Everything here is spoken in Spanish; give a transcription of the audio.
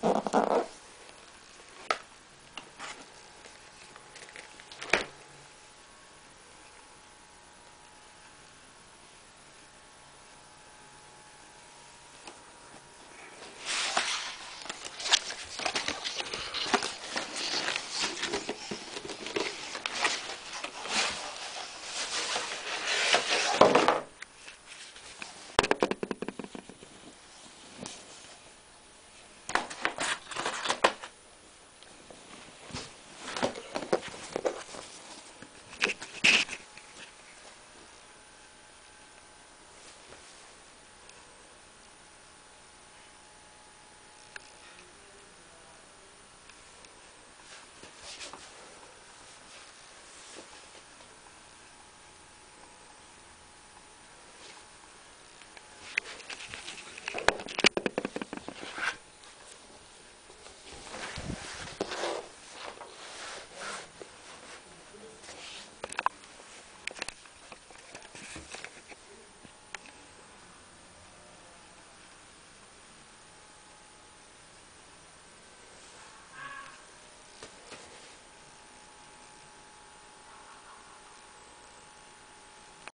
Gracias.